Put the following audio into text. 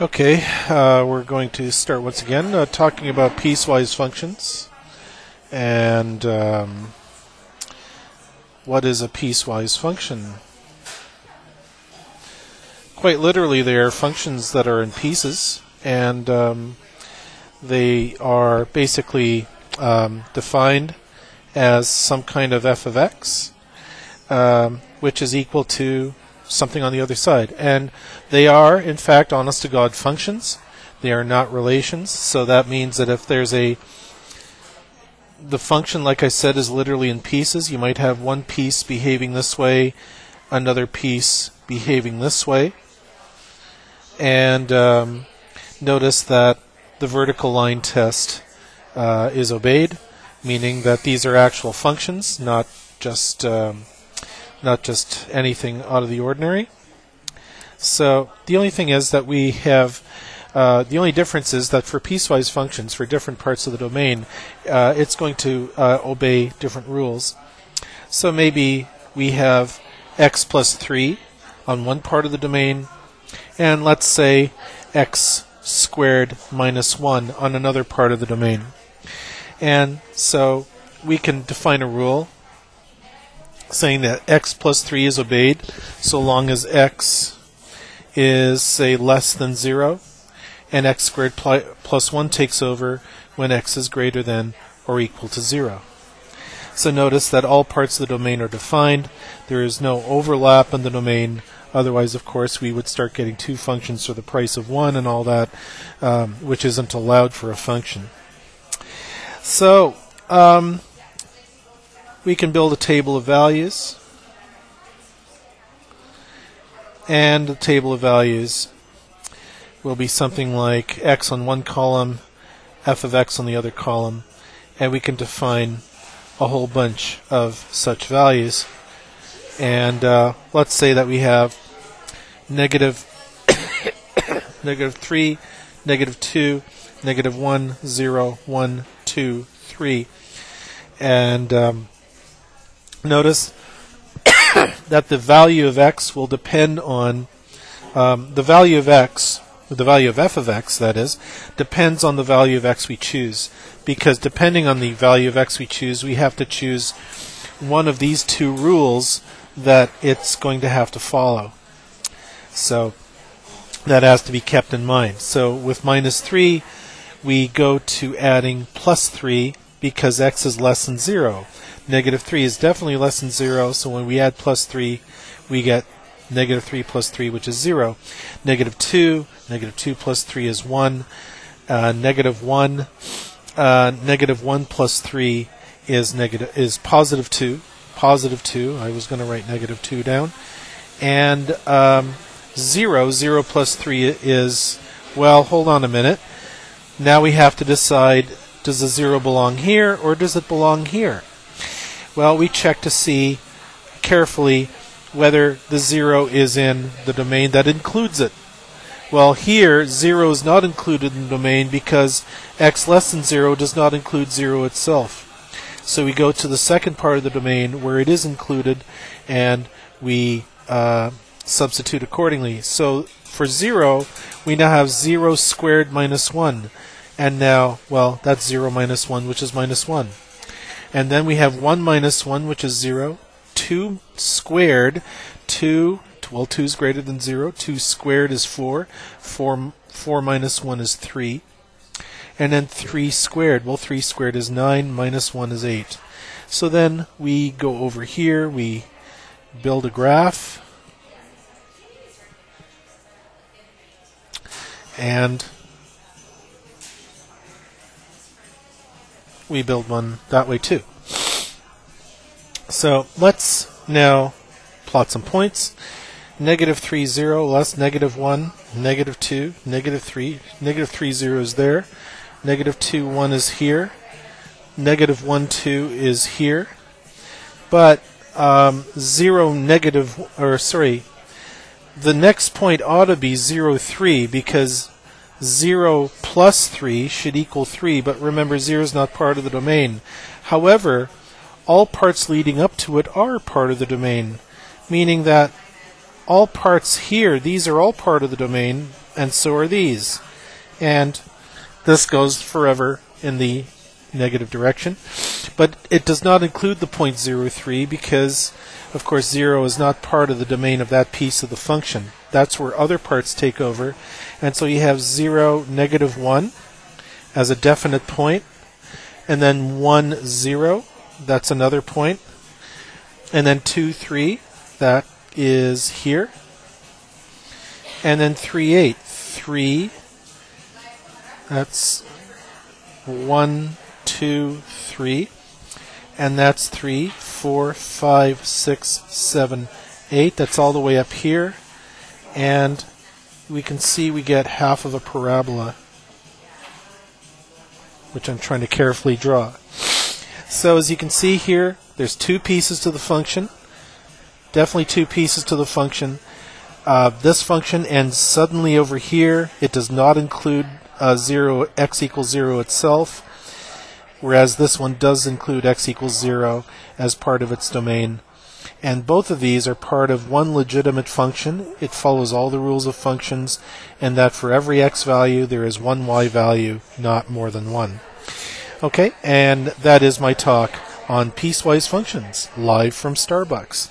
Okay, uh, we're going to start once again uh, talking about piecewise functions. And um, what is a piecewise function? Quite literally, they are functions that are in pieces, and um, they are basically um, defined as some kind of f of x, um, which is equal to something on the other side. And they are, in fact, honest to God functions. They are not relations. So that means that if there's a the function, like I said, is literally in pieces. You might have one piece behaving this way, another piece behaving this way. And um, notice that the vertical line test uh, is obeyed, meaning that these are actual functions, not just um, not just anything out of the ordinary. So the only thing is that we have uh, the only difference is that for piecewise functions for different parts of the domain, uh, it's going to uh, obey different rules. So maybe we have x plus 3 on one part of the domain, and let's say x squared minus 1 on another part of the domain. And so we can define a rule saying that x plus 3 is obeyed so long as x is, say, less than 0, and x squared pl- plus 1 takes over when x is greater than or equal to 0. So notice that all parts of the domain are defined. There is no overlap in the domain. Otherwise, of course, we would start getting two functions for the price of one and all that, um, which isn't allowed for a function. So, um, we can build a table of values. And the table of values will be something like x on one column, f of x on the other column, and we can define a whole bunch of such values. And uh, let's say that we have negative, negative 3, negative 2, negative 1, 0, 1, 2, 3. And um, notice that the value of x will depend on um, the value of x, the value of f of x, that is, depends on the value of x we choose. Because depending on the value of x we choose, we have to choose one of these two rules that it's going to have to follow. So that has to be kept in mind. So with minus 3, we go to adding plus 3 because x is less than 0. Negative 3 is definitely less than 0, so when we add plus 3, we get negative 3 plus 3, which is 0. Negative 2, negative 2 plus 3 is 1. Uh, negative 1, uh, negative 1 plus 3 is negative is positive 2. Positive 2, I was going to write negative 2 down. And um, 0, 0 plus 3 is, well, hold on a minute. Now we have to decide does the 0 belong here or does it belong here? Well, we check to see carefully whether the 0 is in the domain that includes it. Well, here, 0 is not included in the domain because x less than 0 does not include 0 itself. So we go to the second part of the domain where it is included and we uh, substitute accordingly. So for 0, we now have 0 squared minus 1. And now, well, that's 0 minus 1, which is minus 1. And then we have 1 minus 1, which is 0. 2 squared, 2, well, 2 is greater than 0. 2 squared is 4. 4, 4 minus 1 is 3. And then 3 squared, well, 3 squared is 9, minus 1 is 8. So then we go over here, we build a graph. And we build one that way too. So let's now plot some points. Negative 3, 0, less negative 1, negative 2, negative 3, negative 3, 0 is there. Negative 2, 1 is here. Negative 1, 2 is here. But um, 0, negative, or sorry, the next point ought to be 0, 3 because 0 plus 3 should equal 3, but remember 0 is not part of the domain. However, all parts leading up to it are part of the domain, meaning that all parts here, these are all part of the domain, and so are these. And this goes forever in the negative direction. But it does not include the point zero three because, of course, 0 is not part of the domain of that piece of the function. That's where other parts take over. And so you have 0, negative 1 as a definite point, and then 1, 0, that's another point, and then 2, 3, that is here, and then 3, 8, 3, that's 1, 2, 3, and that's 3, 4, 5, 6, 7, 8, that's all the way up here, and we can see we get half of a parabola which I'm trying to carefully draw. So as you can see here, there's two pieces to the function. Definitely two pieces to the function. Uh, this function ends suddenly over here. It does not include uh, zero x equals zero itself, whereas this one does include x equals zero as part of its domain. And both of these are part of one legitimate function. It follows all the rules of functions, and that for every x value there is one y value, not more than one. Okay, and that is my talk on piecewise functions, live from Starbucks.